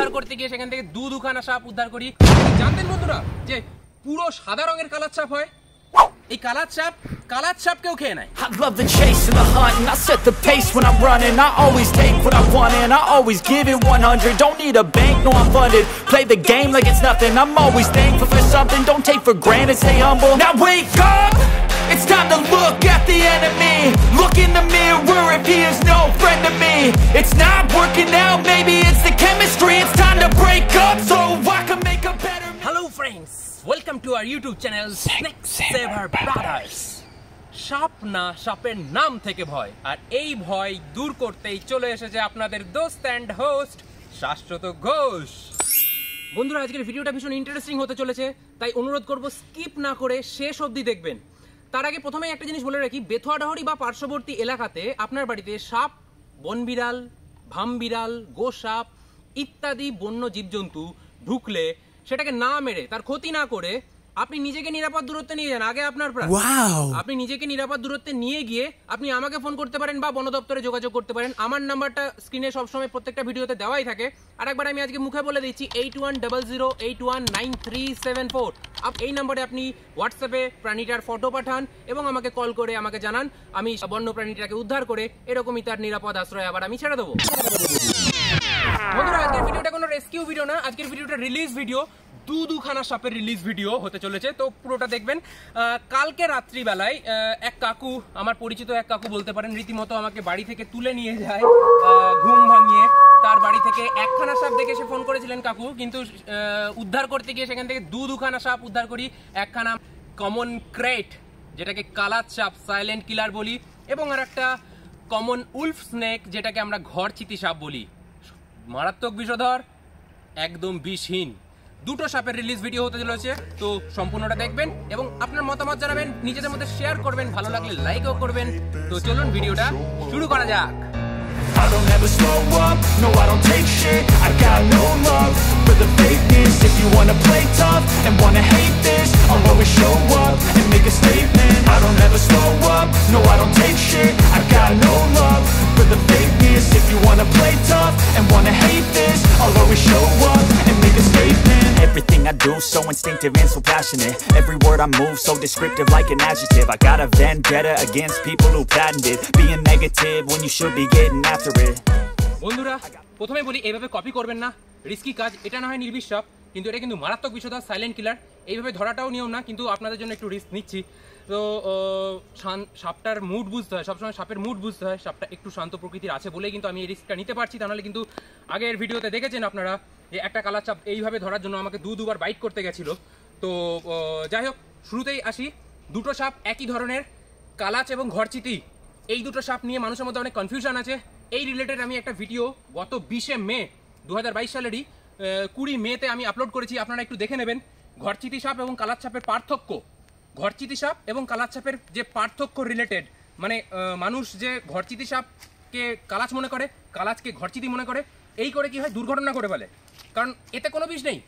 উদ্ধার করতে গিয়ে সেখান থেকে দু দুখানা সাপ উদ্ধার করি জানতেন বন্ধুরা যে পুরো সাদা রঙের কালার সাপ হয় এই কালার সাপ কালার সাপকেও খেয়ে নেয় I love the chase and the hunt and I set the pace when I'm running I always take what I want and I always give it 100 Don't need a bank, no I'm funded Play the game like it's nothing I'm always thankful for something Don't take for granted, stay humble Now wake up! It's time to look at the enemy. Look in the mirror if he is no friend to me. It's not working out, maybe it's the chemistry. It's time to break up so I can make a better hello friends welcome to our YouTube channel snake saver brothers সাপ না সাপের নাম থেকে ভয়। আর এই ভয় দূর করতেই চলে এসেছে আপনাদের দোস্ত অ্যান্ড হোস্ট শাশ্বত ঘোষ। বন্ধুরা আজকের ভিডিওটা ভীষণ ইন্টারেস্টিং হতে চলেছে তাই অনুরোধ করব স্কিপ না করে শেষ অবধি দেখবেন। তার আগে প্রথমে একটা জিনিস বলে রাখি বেথুয়াডাহরি বা পার্শ্ববর্তী এলাকাতে আপনার বাড়িতে সাপ, বনবিড়াল, ভামবিড়াল, গোসাপ ইত্যাদি বন্য জীবজন্তু ঢুকলে সেটাকে না মেরে, তার ক্ষতি না করে আপনি নিজেকে নিরাপদ দূরত্বে নিয়ে যান আগে আপনার প্রাণ। আপনি নিজেকে নিরাপদ দূরত্বে নিয়ে গিয়ে আপনি আমাকে ফোন করতে পারেন বা বন দপ্তরে যোগাযোগ করতে পারেন। আমার নাম্বারটা স্ক্রিনে সবসময় প্রত্যেকটা ভিডিওতে দেওয়াই থাকে। আর একবার আমি আজকে মুখে বলে দিচ্ছি eight one double zero eight one nine three seven four এই নাম্বারে আপনি হোয়াটসঅ্যাপে প্রাণীটার ফটো পাঠান এবং আমাকে কল করে আমাকে জানান আমি বন্য প্রাণীটাকে উদ্ধার করে এরকমই তার নিরাপদ আশ্রয় আবার আমি ছেড়ে দেবো। বন্ধুরা আজকের ভিডিওটা কোনো রেস্কিউ ভিডিও না আজকের ভিডিওটা রিলিজ ভিডিও দু দুখানা সাপের রিলিজ ভিডিও হতে চলেছে। তো পুরোটা দেখবেন। কালকে রাত্রিবেলায় এক কাকু, আমার পরিচিত এক কাকু বলতে পারেন, রীতিমতো আমাকে বাড়ি থেকে তুলে নিয়ে যায় ঘুম ভাঙিয়ে। তার বাড়ি থেকে একখানা সাপ দেখে সে ফোন করেছিলেন কাকু, কিন্তু উদ্ধার করতে গিয়ে সেখান থেকে দু দুখানা সাপ উদ্ধার করি, একখানা কমন ক্রেট যেটাকে কালাত সাপ সাইলেন্ট কিলার বলি, এবং আর একটা কমন উলফ স্নেক যেটাকে আমরা ঘর চিতি সাপ বলি। মারাত্মক বিষধর, একদম বিষহীন। দুটো সাপের রিলিজ ভিডিও হতে চলেছে তো সম্পূর্ণটা দেখবেন এবং আপনার মতামত জানাবেন নিজেদের মধ্যে শেয়ার করবেন ভালো লাগলে লাইকও করবেন তো চলুন ভিডিওটা শুরু করা যাক I don't ever slow up, no I don't take shit I got no love for the fakeness If you wanna play tough and wanna hate this I'll always show up and make a statement I don't ever slow up, no I don't take shit I got no love for the fakeness If you wanna play tough and wanna hate this I'll always show up Everything I do, so instinctive and so passionate. Every word I move, so descriptive, like an adjective. I got a vendetta against people who patented Being negative when you should be getting after it. বন্ধুরা প্রথমে বলি, এইভাবে copy করবেন না। Risky কাজ, এটা না হয় নির্বিশ্বাস, কিন্তু এটা কিন্তু মারাত্মক বিষধর সাইলেন্ট কিলার এইভাবে ধরাটাও নিয়ম না, কিন্তু আপনাদের জন্য একটু রিস্ক নিচ্ছি। তো সাপটার মুড বুঝতে হয়, সবসময় সাপের মুড বুঝতে হয়, সাপটা একটু শান্ত প্রকৃতির আছে বলেই কিন্তু আমি এই রিস্কটা নিতে পারছি। তাহলে কিন্তু আগের ভিডিওতে দেখেছেন আপনারা যে একটা কালার চাপ এইভাবে ধরার জন্য আমাকে দু দুবার বাইট করতে গেছিল। তো যাই হোক, শুরুতেই আসি। দুটো সাপ একই ধরনের, কালাচ এবং ঘরচিতি। এই দুটো সাপ নিয়ে মানুষের মধ্যে অনেক কনফিউশন আছে। এই রিলেটেড আমি একটা ভিডিও গত বিশে মে দু হাজার বাইশ সালেরই কুড়ি মেতে আমি আপলোড করেছি। আপনারা একটু দেখে নেবেন। ঘরচিতি সাপ এবং কালার সাপের পার্থক্য। ঘরচিতি সাপ এবং কালার সাপের যে পার্থক্য রিলেটেড মানে মানুষ যে ঘরচিতি সাপকে কালাচ মনে করে, কালাচকে ঘরচিতি মনে করে, এই করে কি হয়? দুর্ঘটনা করে ফেলে। কারণ এতে কোনো বিষ নেই।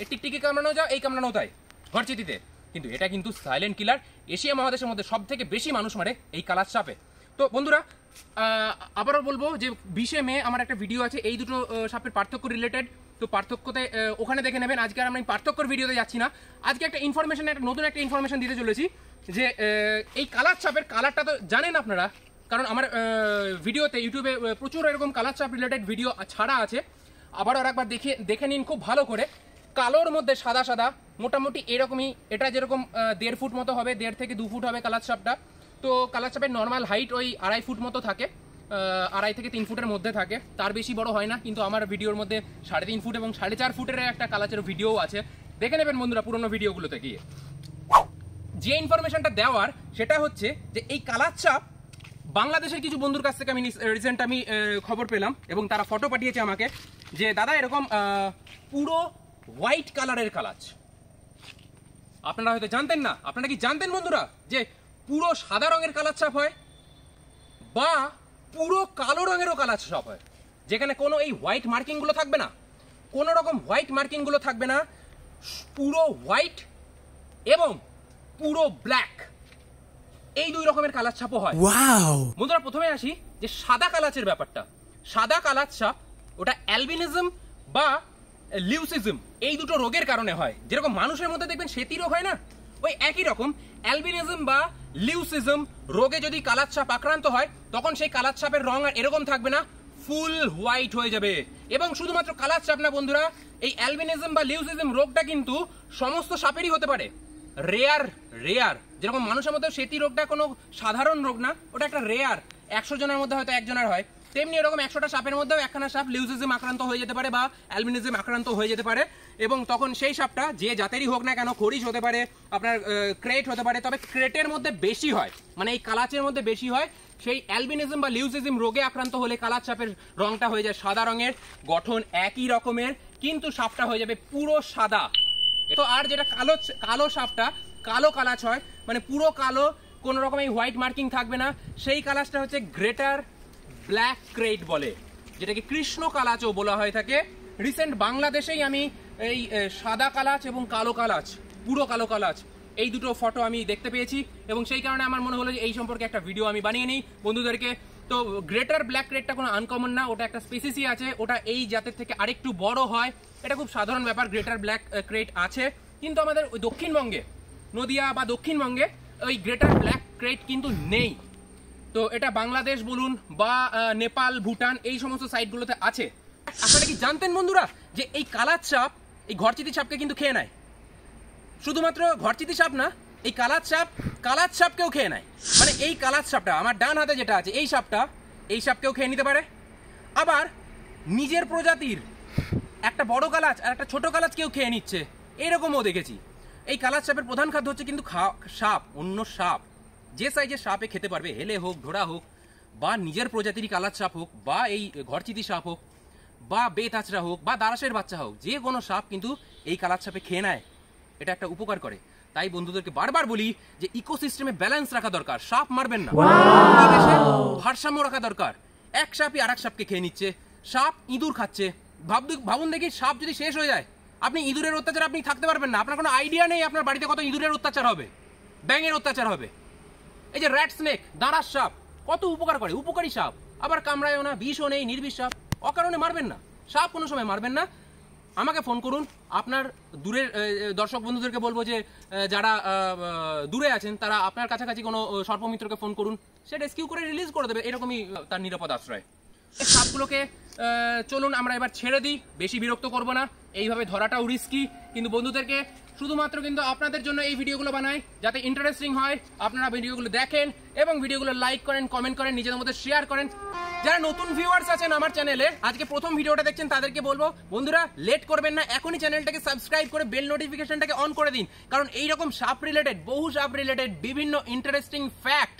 এই টিকটিকি কামড়ানো যাও এই কামড়ানো তাই। ঘরচিতিতে। কিন্তু এটা কিন্তু সাইলেন্ট কিলার এশিয়া মহাদেশের মধ্যে সব থেকে বেশি মানুষ মারে এই কালার সাপে। তো বন্ধুরা আবারও বলব যে বিশে মে আমার একটা ভিডিও আছে। এই দুটো সাপের পার্থক্য রিলেটেড তো পার্থক্যতে ওখানে দেখে নেবেন। আজকে আর আমি পার্থক্যর ভিডিওতে যাচ্ছি না। আজকে একটা ইনফরমেশন একটা নতুন একটা ইনফরমেশন দিতে চলেছি যে এই কালার সাপের কালারটা তো জানেন আপনারা? কারণ আমার ভিডিওতে ইউটিউবে প্রচুর এরকম কালার সাপ রিলেটেড ভিডিও ছাড়া আছে। আবারও একবার দেখে দেখে নিন খুব ভালো করে। কালোর মধ্যে সাদা সাদা, মোটামুটি এরকমই, এটা যেরকম দেড় ফুট মতো হবে, দেড় থেকে দু ফুট হবে কালার সাপটা তো কালার সাপের নর্মাল হাইট ওই আড়াই ফুট মতো থাকে আড়াই থেকে তিন ফুটের মধ্যে থাকে। তার বেশি বড় হয় না, কিন্তু আমার ভিডিওর মধ্যে সাড়ে তিন ফুট এবং সাড়ে চার ফুটের একটা কালাচের ভিডিও আছে। দেখে নেবেন বন্ধুরা পুরোনো ভিডিওগুলোতে গিয়ে। যে ইনফরমেশনটা দেওয়ার, সেটা হচ্ছে যে এই কালার চাপ বাংলাদেশের কিছু বন্ধুর কাছ থেকে আমি রিসেন্ট আমি খবর পেলাম এবং তারা ফটো পাঠিয়েছে আমাকে। যে দাদা এরকম পুরো হোয়াইট কালারের কালাচ আপনারা হয়তো জানতেন না। আপনারা কি জানতেন বন্ধুরা যে পুরো সাদা রঙের কালার চাপ হয় বা পুরো কালো রঙেরও কালার চাপ হয়? যেখানে কোনো এই হোয়াইট মার্কিংগুলো থাকবে না। কোনো রকম হোয়াইট মার্কিংগুলো থাকবে না। পুরো হোয়াইট এবং পুরো ব্ল্যাক এই দুই রকমের কালার ছাপও হয়! বন্ধুরা প্রথমে আসি যে সাদা কালাচের ব্যাপারটা। সাদা কালার ছাপ ওটা অ্যালবিনিজম বা লিউসিজম, এই দুটো রোগের কারণে হয়। যেরকম মানুষের মধ্যে দেখবেন সেতি রোগ হয় না, ওই একই রকম। অ্যালবিনিজম বা লিউসিজম রোগে যদি কালাচ্ছাপ আক্রান্ত হয়, তখন সেই কালাচ্ছাপের রং আর এরকম থাকবে না, ফুল হোয়াইট হয়ে যাবে। এবং শুধুমাত্র কালাচ্ছাপ না বন্ধুরা, এই অ্যালবিনিজম বা লিউসিজম রোগটা কিন্তু সমস্ত সাপেরই হতে পারে। Rare rare. যেরকম মানুষের মধ্যে সেতি রোগটা কোনো সাধারণ রোগ না, ওটা একটা রেয়ার। একশো জনের মধ্যে হয়তো একজনের হয়। তেমনি এরকম একশোটা সাপের মধ্যেও একখানা সাপ লিউজিজম আক্রান্ত হয়ে যেতে পারে বা অ্যালবিনিজম আক্রান্ত হয়ে যেতে পারে। এবং তখন সেই সাপটা যে জাতেরই হোক না কেন খরিশ হতে পারে, আপনার ক্রেট হতে পারে, তবে ক্রেটের মধ্যে বেশি হয় মানে এই কালাচের মধ্যে বেশি হয়। সেই অ্যালবিনিজম বা লিউজিজম রোগে আক্রান্ত হলে কালাচ সাপের রংটা হয়ে যায় সাদা রঙের, গঠন একই রকমের, কিন্তু সাপটা হয়ে যাবে পুরো সাদা। তো আর যেটা কালো কালো সাপটা, কালো কালাচ হয় মানে পুরো কালো, কোনো রকম এই হোয়াইট মার্কিং থাকবে না। সেই কালাচটা হচ্ছে গ্রেটার ব্ল্যাক ক্রেট বলে, যেটাকে কৃষ্ণ কালাচও বলা হয়ে থাকে। রিসেন্ট বাংলাদেশেই আমি এই সাদা কালাচ এবং কালো কালাচ, পুরো কালো কালাচ, এই দুটো ফটো আমি দেখতে পেয়েছি। এবং সেই কারণে আমার মনে হলো যে এই সম্পর্কে একটা ভিডিও আমি বানিয়ে নিই। বন্ধুদেরকে, তো গ্রেটার ব্ল্যাক ক্রেটটা কোনো আনকমন না, ওটা একটা স্পেসিসই আছে, ওটা এই জাতের থেকে আরেকটু বড় হয়। এটা খুব সাধারণ ব্যাপার, গ্রেটার ব্ল্যাক ক্রেট আছে। কিন্তু আমাদের ওই দক্ষিণবঙ্গে, নদিয়া বা দক্ষিণবঙ্গে ওই গ্রেটার ব্ল্যাক ক্রেট কিন্তু নেই। তো এটা বাংলাদেশ বলুন বা নেপাল, ভুটান, এই সমস্ত সাইটগুলোতে আছে। আপনারা কি জানতেন বন্ধুরা যে এই কালার চাপ এই ঘরচিতি সাপকে কিন্তু খেয়ে নেয়? শুধুমাত্র ঘরচিতি সাপ না, এই কালার সাপ কালার সাপকেও খেয়ে নেয়। মানে এই কালার সাপটা আমার ডান হাতে যেটা আছে, এই সাপটা, এই সাপকেও খেয়ে নিতে পারে। আবার নিজের প্রজাতির একটা বড় কালাচ আর একটা ছোট কালাচ কেউ খেয়ে নিচ্ছে, এরকমও দেখেছি। এই কালাচ সাপের প্রধান খাদ্য হচ্ছে কিন্তু সাপ, অন্য সাপ। যে সাইজের সাপে খেতে পারবে, হেলে হোক, ঘোড়া হোক, বা নিজের প্রজাতির কালাচ সাপ হোক, বা এই ঘরচিতি সাপ হোক, বা বেতাচরা হোক, বা দারাসের বাচ্চা হোক, যে কোনো সাপ কিন্তু এই কালাচ সাপে খেয়ে নেয়। এটা একটা উপকার করে। তাই বন্ধুদেরকে বারবার বলি যে ইকোসিস্টেমে ব্যালেন্স রাখা দরকার, সাপ মারবেন না। ভারসাম্য রাখা দরকার। এক সাপই আর এক সাপকে খেয়ে নিচ্ছে, সাপ ইঁদুর খাচ্ছে। ভাবু ভাবুন দেখি সাপ যদি শেষ হয়ে যায়, আপনি ইঁদুরের অত্যাচার আপনি থাকতে পারবেন না। আপনার কোনো আইডিয়া নেই আপনার বাড়িতে কত ইঁদুরের অত্যাচার হবে, ব্যাঙের অত্যাচার হবে। এই যে র্যাট স্নেক দাঁড়ার সাপ। কত উপকার করে, উপকারী সাপ। আবার কামড়ায়ও না, বিষও নেই, নির্বিষ সাপ। অকারণে মারবেন না। সাপ কোনো সময় মারবেন না। আমাকে ফোন করুন। আপনার দূরের দর্শক বন্ধুদেরকে বলব যে যারা দূরে আছেন, তারা আপনার কাছাকাছি কোনো সর্পমিত্রকে ফোন করুন। সে রেস্কিউ করে রিলিজ করে দেবে। এরকমই তার নিরাপদ আশ্রয়। সাপগুলোকে চলুন, আমরা এবার ছেড়ে দিই। বেশি বিরক্ত করব না। এইভাবে ধরাটাও রিস্কি কিন্তু বন্ধুদেরকে, শুধুমাত্র কিন্তু আপনাদের জন্য এই ভিডিওগুলো বানাই, যাতে ইন্টারেস্টিং হয়। আপনারা ভিডিওগুলো দেখেন এবং ভিডিওগুলো লাইক করেন কমেন্ট করেন, নিজেদের মধ্যে শেয়ার করেন। যারা নতুন ভিউয়ার্স আছেন আমার চ্যানেলে আজকে প্রথম ভিডিওটা দেখছেন, তাদেরকে বলব, বন্ধুরা লেট করবেন না, এখনই চ্যানেলটাকে সাবস্ক্রাইব করে বেল নোটিফিকেশনটাকে অন করে দিন। কারণ এইরকম সাপ রিলেটেড বহু সাপ রিলেটেড বিভিন্ন ইন্টারেস্টিং ফ্যাক্ট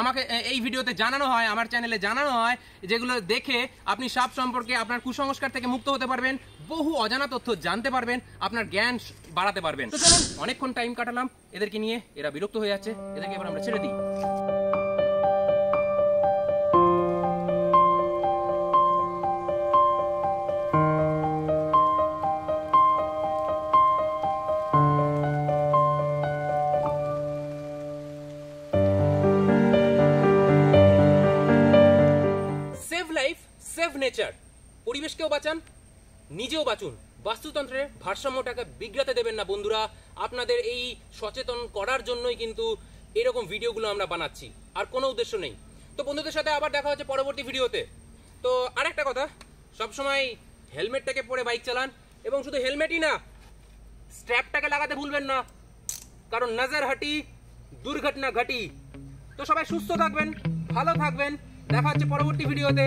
আমাকে এই ভিডিওতে জানানো হয়, আমার চ্যানেলে জানানো হয়, যেগুলো দেখে আপনি সাপ সম্পর্কে আপনার কুসংস্কার থেকে মুক্ত হতে পারবেন, বহু অজানা তথ্য জানতে পারবেন, আপনার জ্ঞান বাড়াতে পারবেন। তো অনেকক্ষণ টাইম কাটালাম, এদেরকে নিয়ে এরা বিরক্ত হয়ে যাচ্ছে, এদেরকে এবার আমরা ছেড়ে দিই। Save nature. পরিবেশকেও বাঁচান, নিজেও বাঁচুন। বাস্তুতন্ত্রের ভারসাম্যটাকে বিগড়াতে দেবেন না, বন্ধুরা। আপনাদের এই সচেতন করার জন্যই কিন্তু এরকম ভিডিওগুলো আমরা বানাচ্ছি, আর কোনো উদ্দেশ্য নেই। তো বন্ধুদের সাথে আবার দেখা হচ্ছে পরবর্তী ভিডিওতে। তো আরেকটা কথা, সবসময় হেলমেটটাকে পরে বাইক চালান, এবং শুধু হেলমেটই না, স্ট্র্যাপটাকে লাগাতে ভুলবেন না। কারণ নজর হাটি, দুর্ঘটনা ঘটি। তো সবাই সুস্থ থাকবেন, ভালো থাকবেন। দেখা হচ্ছে পরবর্তী ভিডিওতে।